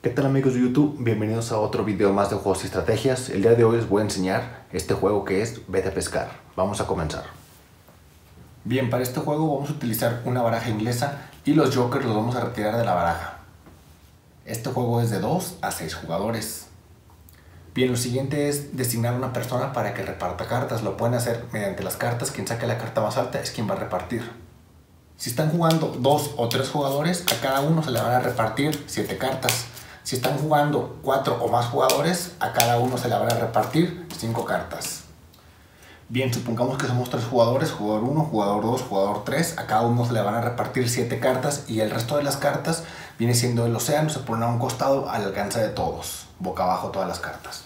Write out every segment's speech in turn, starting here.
¿Qué tal amigos de YouTube? Bienvenidos a otro video más de juegos y estrategias. El día de hoy les voy a enseñar este juego que es Vete a pescar. Vamos a comenzar. Bien, para este juego vamos a utilizar una baraja inglesa y los jokers los vamos a retirar de la baraja. Este juego es de 2 a 6 jugadores. Bien, lo siguiente es designar una persona para que reparta cartas. Lo pueden hacer mediante las cartas. Quien saque la carta más alta es quien va a repartir. Si están jugando dos o tres jugadores, a cada uno se le van a repartir siete cartas. Si están jugando cuatro o más jugadores, a cada uno se le van a repartir cinco cartas. Bien, supongamos que somos tres jugadores, jugador 1, jugador 2, jugador 3, a cada uno se le van a repartir siete cartas y el resto de las cartas viene siendo el océano, se pone a un costado al alcance de todos, boca abajo todas las cartas.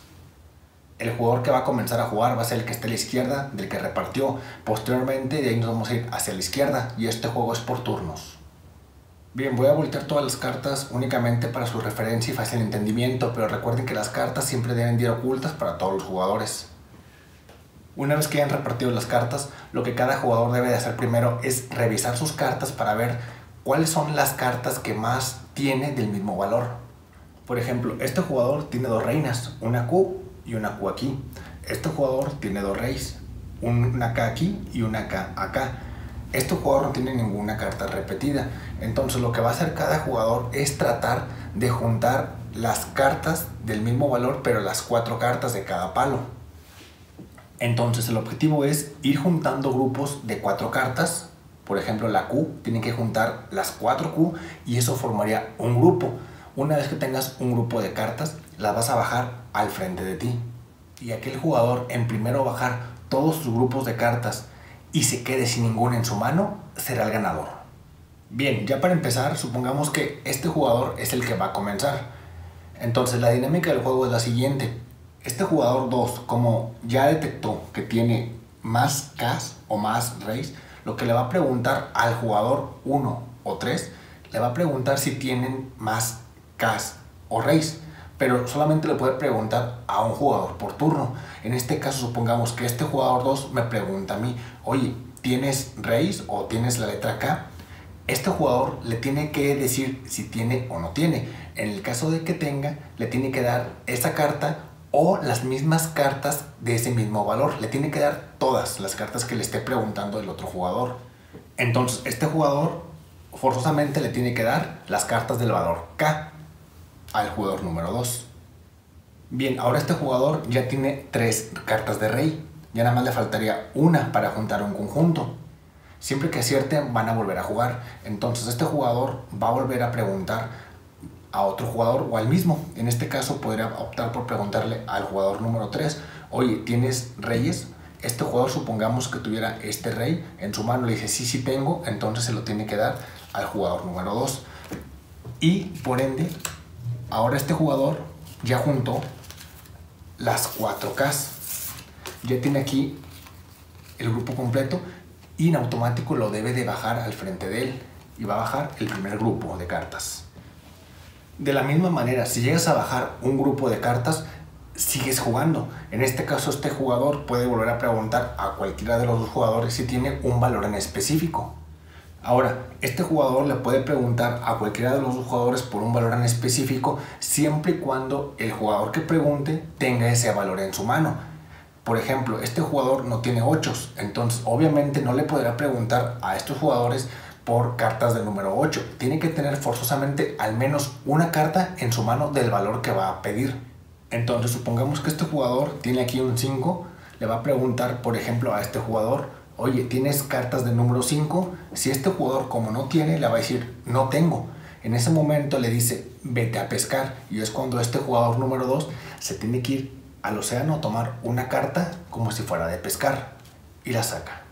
El jugador que va a comenzar a jugar va a ser el que esté a la izquierda del que repartió. Posteriormente de ahí nos vamos a ir hacia la izquierda y este juego es por turnos. Bien, voy a voltear todas las cartas únicamente para su referencia y fácil entendimiento, pero recuerden que las cartas siempre deben ir ocultas para todos los jugadores. Una vez que hayan repartido las cartas, lo que cada jugador debe de hacer primero es revisar sus cartas para ver cuáles son las cartas que más tiene del mismo valor. Por ejemplo, este jugador tiene dos reinas, una Q y una Q aquí. Este jugador tiene dos reyes, una K aquí y una K acá. Este jugador no tiene ninguna carta repetida. Entonces lo que va a hacer cada jugador es tratar de juntar las cartas del mismo valor, pero las cuatro cartas de cada palo. Entonces el objetivo es ir juntando grupos de cuatro cartas. Por ejemplo, la Q tiene que juntar las cuatro Q y eso formaría un grupo. Una vez que tengas un grupo de cartas, las vas a bajar al frente de ti. Y aquel jugador en primero bajar todos sus grupos de cartas y se quede sin ninguna en su mano, será el ganador. Bien, ya para empezar, supongamos que este jugador es el que va a comenzar. Entonces la dinámica del juego es la siguiente. Este jugador 2, como ya detectó que tiene más Ks o más Reyes, lo que le va a preguntar al jugador 1 o 3, le va a preguntar si tienen más Ks o Reyes pero solamente le puede preguntar a un jugador por turno. En este caso, supongamos que este jugador 2 me pregunta a mí, oye, ¿tienes raíz o tienes la letra K? Este jugador le tiene que decir si tiene o no tiene. En el caso de que tenga, le tiene que dar esa carta o las mismas cartas de ese mismo valor. Le tiene que dar todas las cartas que le esté preguntando el otro jugador. Entonces, este jugador forzosamente le tiene que dar las cartas del valor K al jugador número 2. Bien, ahora este jugador ya tiene tres cartas de rey. Ya nada más le faltaría una para juntar un conjunto. Siempre que acierten van a volver a jugar. Entonces este jugador va a volver a preguntar a otro jugador o al mismo. En este caso podría optar por preguntarle al jugador número 3, oye, ¿tienes reyes? Este jugador supongamos que tuviera este rey en su mano, le dice sí, sí tengo, entonces se lo tiene que dar al jugador número 2. Y por ende Ahora este jugador ya juntó las 4Ks. Ya tiene aquí el grupo completo y en automático lo debe de bajar al frente de él y va a bajar el primer grupo de cartas. De la misma manera, si llegas a bajar un grupo de cartas, sigues jugando. En este caso, este jugador puede volver a preguntar a cualquiera de los dos jugadores si tiene un valor en específico. Ahora, este jugador le puede preguntar a cualquiera de los jugadores por un valor en específico siempre y cuando el jugador que pregunte tenga ese valor en su mano. Por ejemplo, este jugador no tiene 8, entonces obviamente no le podrá preguntar a estos jugadores por cartas del número 8. Tiene que tener forzosamente al menos una carta en su mano del valor que va a pedir. Entonces supongamos que este jugador tiene aquí un 5, le va a preguntar por ejemplo a este jugador oye, ¿tienes cartas de número 5? Si este jugador como no tiene, le va a decir, no tengo. En ese momento le dice, vete a pescar. Y es cuando este jugador número 2 se tiene que ir al océano a tomar una carta como si fuera de pescar. Y la saca.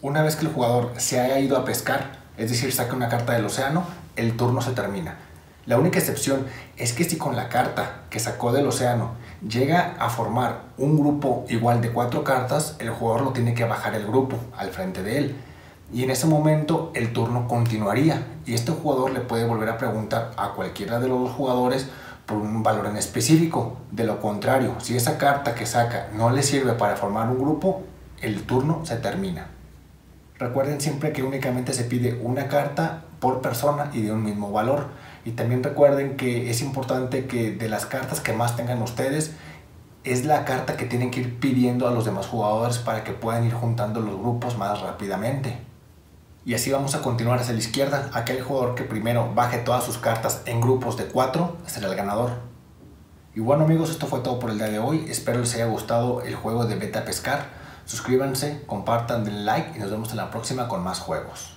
Una vez que el jugador se haya ido a pescar, es decir, saca una carta del océano, el turno se termina. La única excepción es que si con la carta que sacó del océano llega a formar un grupo igual de cuatro cartas, el jugador lo tiene que bajar el grupo al frente de él. Y en ese momento el turno continuaría y este jugador le puede volver a preguntar a cualquiera de los dos jugadores por un valor en específico. De lo contrario, si esa carta que saca no le sirve para formar un grupo, el turno se termina. Recuerden siempre que únicamente se pide una carta por persona y de un mismo valor. Y también recuerden que es importante que de las cartas que más tengan ustedes, es la carta que tienen que ir pidiendo a los demás jugadores para que puedan ir juntando los grupos más rápidamente. Y así vamos a continuar hacia la izquierda. Aquel jugador que primero baje todas sus cartas en grupos de 4 será el ganador. Y bueno amigos, esto fue todo por el día de hoy. Espero les haya gustado el juego de Beta Pescar. Suscríbanse, compartan, den like y nos vemos en la próxima con más juegos.